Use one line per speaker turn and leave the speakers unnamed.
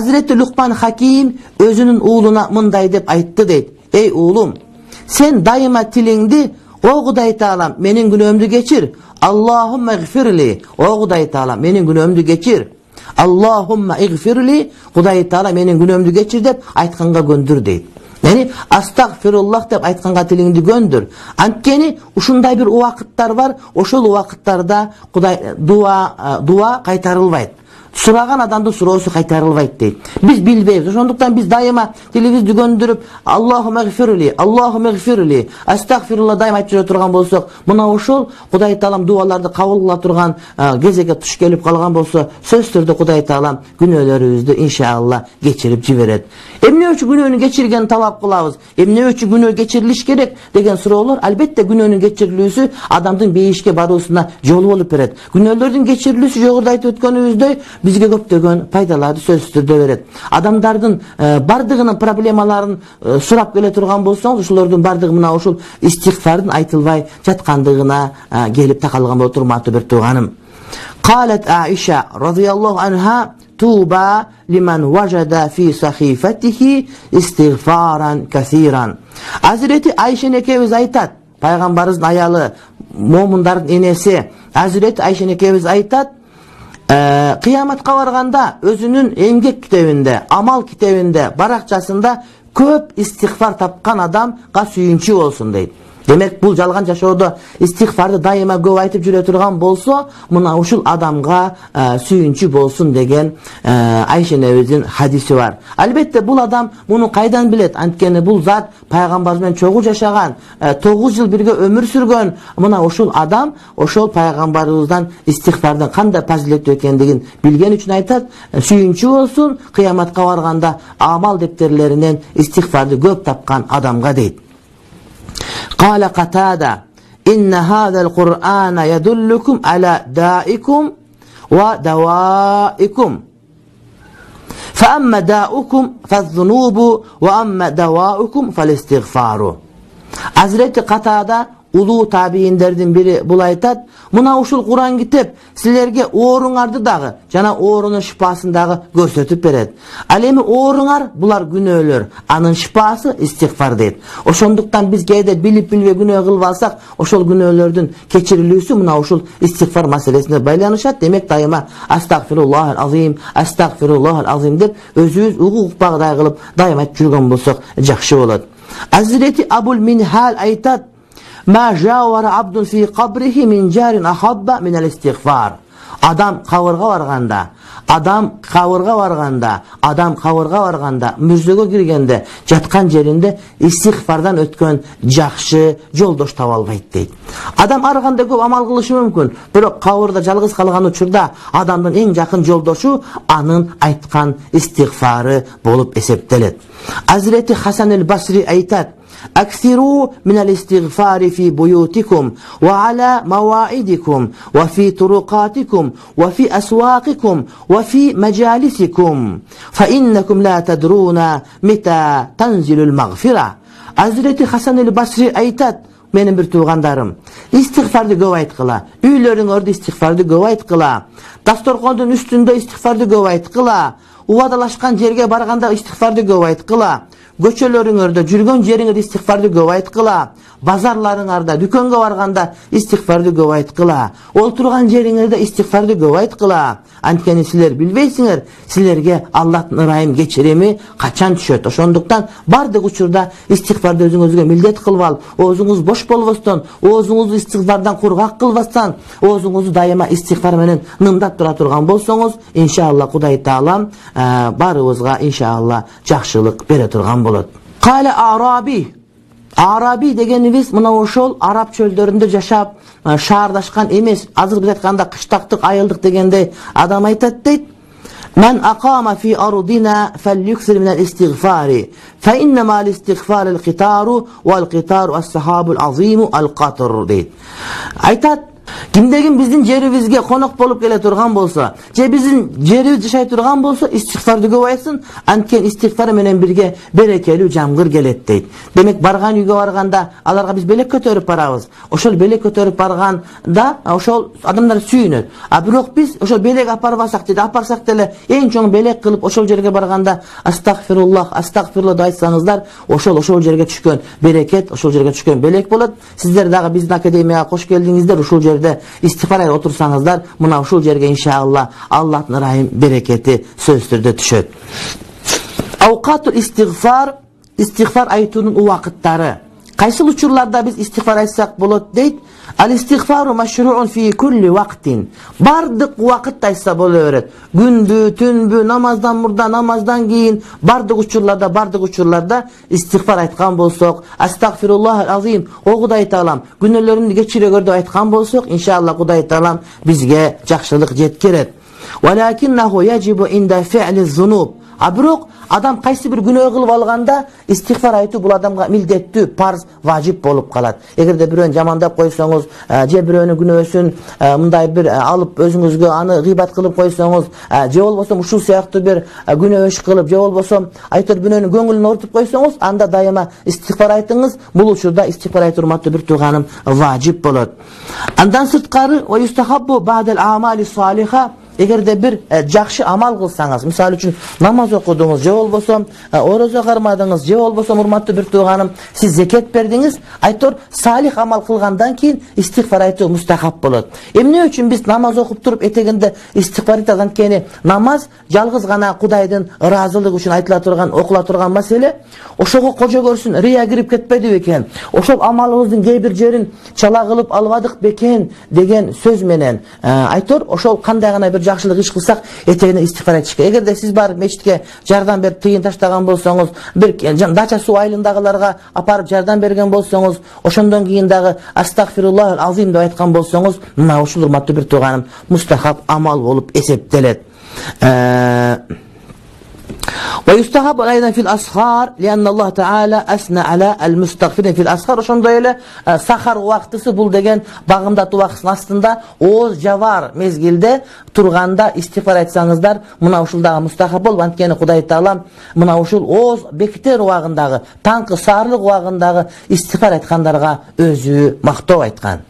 азирети лукман хаким өзүнүн уулуна мындай деп айтты дейт эй уулум сен дайыма тилиңди о кудай таалам менин күнөөмдү кечир аллахумма игфирли о кудай таалам менин күнөөмдү кечир аллахумма игфирли кудай таала менин күнөөмдү кечир деп айтканга көндүр дейт яғни астағфируллах деп айтқанға тилиңди көндүр анткени ушундай бир убакыттар бар ошол убакыттарда кудай дуа кайтарылбайт сураган адамдын суроосу кайтарылбайт дейт биз билбейбиз ошондуктан биз дайыма тилибизди көндүрүп аллаху мегфирли аллаху мегфирли астагфирулла дайыма айтып жүрө турган болсок мына ошол кудай таалам дубаларды кабыл кыла турган кезекке туш келип калган болсо сөзсүз түрдө кудай таалам күнөөлөрүбүздү иншалла кечирип жиберет эмне үчүн күнөөнү кечиргенин талап кылабыз эмне үчүн күнөө кечирилиш керек деген суроолор албетте күнөөнүн кечирилүүсү адамдын бейишке баруусуна жол болуп берет күнөөлөрдүн кечирилүүсү жогоруда айтып өткөнүбүздөй бизге көптөгөн пайдаларды сөзсүз түрдө берет адамдардын баардыгынын проблемаларын сурап келе турган болсоңуз ошолордун баардыгы мына ушул истигфардын айтылбай жаткандыгына келип такалган болот урматтуу бир тууганым قالت عائشة رضي الله عنها توبى لمن وجد في صحيفته استغفارا كثيرا Hazreti Ayşe ekebиz айтат пайгамбарыбыздын аялы момундардын энеси Hazreti Ayşe экебиз айтат кыяматка барганда өзүнүн эмгек китебинде амал китебинде баракчасында көп истигфар тапкан адамга сүйүнчү болсун дейт демек бул жалган жашоодо истигфарды дайыма көп айтып жүрө турган болсо мына ушул адамга сүйүнчү болсун деген айша энебиздин хадиси бар. Албетте бул адам муну кайдан билет? Анткени бул зат пайгамбарыбыз менен чогуу жашаган тогуз жыл бирге өмүр сүргөн мына ушул адам ошол пайгамбарыбыздан истигфардын кандай фазилеттүү экендигин билген үчүн айтат. Сүйүнчү болсун кыяматка барганда амал дептерлеринен истигфарды көп тапкан адамга дейт. قال قتادة إن هذا القرآن يدلكم على دائكم ودوائكم. فأما داؤكم فالذنوب وأما دواؤكم فالاستغفار. Hazreti Katada улуу табийиндердин бири бул айтат мына ушул куран китеп силерге ооруңарды дагы жана оорунун шипасын дагы көрсөтүп берет ал эми ооруңар булар күнөөлөр анын шипасы истигфар дейт ошондуктан биз кээде билип билбей күнөө кылып алсак ошол күнөөлөрдүн кечирилүүсү мына ушул истигфар маселесине байланышат демек дайыма астагфируллах азим астагфируллах азим деп өзүбүз угуп укпагыдай кылып дайыма айтып жүргөн болсок жакшы болот азирети абул минхал айтат Ма жауар абдун фи қабрихи мин жарин ахабба мин ал истиғфар. Адам қабырға барғанда, адам қабырға барғанда, адам қабырға барғанда, мүрзеге кіргенде, жатқан жерінде истиғфардан өткен жақшы жолдош таба албайды дейді. Адам арғанда көп амал қылышы мүмкін, бірақ қабырда жалғыз қалған учурда адамның ең жақын жолдошу анын айтқан истиғфары болып есептеледі. Әзіреті Хасан әл-Басри айтады: أكثروا من الاستغفار في بيوتكم وعلى مواعيدكم وفي طرقاتكم وفي أسواقكم وفي مجالسكم فإنكم لا تدرون متى تنزل المغفرة Hazreti Hasan el Basri aytadi менин бир туугандарым истигфарды көп айткыла үйлөрүңөрдө истигфарды көп айткыла дасторкондун үстүндө истигфарды көп айткыла убадалашкан жерге барганда истигфарды көп айткыла көчөлөрүңөрдө жүргөн жериңерде истигфарды көп айткыла базарларыңарда дүкөнгө барганда истигфарды көп айткыла отурган жериңерде истигфарды көп айткыла анткени силер билбейсиңер силерге аллахтын ырайым кечирими качан түшөт ошондуктан баардык учурда истигфарды өзүңүзгө милдет кылып алып оозуңуз бош болбостон оозуңузду истигфардан кургак кылбастан оозуңузду дайыма истигфар менен нымдап тура турган болсоңуз иншалла кудай таалам баарыбызга иншалла жакшылык бере турган болот каля араби араби дегенибиз мына ошол араб чөлдөрүндө жашап шаардашкан эмес азыр айтканда кыштактык айылдык дегендей адам айтат дейт من أقام في أرضنا فليكثر من الاستغفار فإنما الاستغفار القطار والقطار السحاب العظيم القطر deydi aytat кимде ким биздин жерибизге конок болуп келе турган болсо же биздин жерибиз жашай турган болсо истигфарды көп айтсын анткени истигфар менен бирге берекелүү жамгыр келет дейт демек барган үйгө барганда аларга биз белек көтөрүп барабыз ошол белек көтөрүп барганда ошол адамдар сүйүнөт а бирок биз ошол белек апарбасак же апарсак деле эң чоң белек кылып ошол жерге барганда астагфируллах астагфирулла деп айтсаңыздар ошол ошол жерге түшкөн берекет ошол жерге түшкөн белек болот сиздер дагы биздин академияга кош келдиңиздер ушул жерде айтып отурсаңыздар мына ушул жерге иншалла аллахтын ырайым берекети сөзсүз түрдө түшөт аукатул истигфар истигфар айтуунун убакыттары кайсыл учурларда биз истигфар айтсак болот дейт ал истигфару машруун фи кулли вактин баардык убакытта айтса боло берет күндү түнбү намаздан мурда намаздан кийин баардык учурларда баардык учурларда истигфар айткан болсок астагфируллах азим о кудай таалам күнөөлөрүмдү кечире көр деп айткан болсок иншалла кудай таалам бизге жакшылык жеткирет а бирок адам кайсы бир күнөө кылып алганда истигфар айтуу бул адамга милдеттүү парз важип болуп калат. Эгерде бирөөнү жамандап койсоңуз же бирөөнүн күнөөсүн мындай бир алып өзүңүзгө аны гыйбат кылып койсоңуз же болбосо ушул сыяктуу бир күнөө иш кылып же болбосо айтор бирөөнүн көңүлүн оорутуп койсоңуз анда дайыма истигфар айтыңыз бул учурда истигфар айтуу урматтуу бир тууганым важип болот. Андан сырткары эгерде бир жакшы амал кылсаңыз мисалы үчүн намаз окудуңуз же болбосо орозо кармадыңыз же болбосо урматтуу бир тууганым сиз зекет бердиңиз айтор салих амал кылгандан кийин истигфар айтуу мустахаб болот эмне үчүн биз намаз окуп туруп этегинде истигфар айтабыз анткени намаз жалгыз гана кудайдын ыраазылыгы үчүн айтыла турган окула турган маселе ошого кожо көрсүн рыя кирип кетпеди бекен ошол амалыбыздын кээ бир жерин чала кылып албадык бекен деген сөз менен айтор ошол кандай гана бир жакшылык иш кылсак этегине истигфар айтыш керек эгерде сиз барып мечитке жардам берип тыйын таштаган болсоңуз бир дача суу айылындагыларга апарып жардам берген болсоңуз ошондон кийин дагы астагфируллах азим деп айткан болсоңуз мына ушул урматтуу бир тууганым мустахаб амал болуп эсептелет ويستحب أيضا في الأسخار لأن الله تعالى أثنى على المستغفرين في الأسخار ошондой эле сахар убактысы бул деген багымдатуу убактысынын астында ооз жабар мезгилде турганда истифар айтсаңыздар мына ушул дагы мустахаб болуп анткени кудай таалам мына ушул ооз бекитер убагындагы таңкы саарлык убагындагы истифар айткандарга өзү мактоо айткан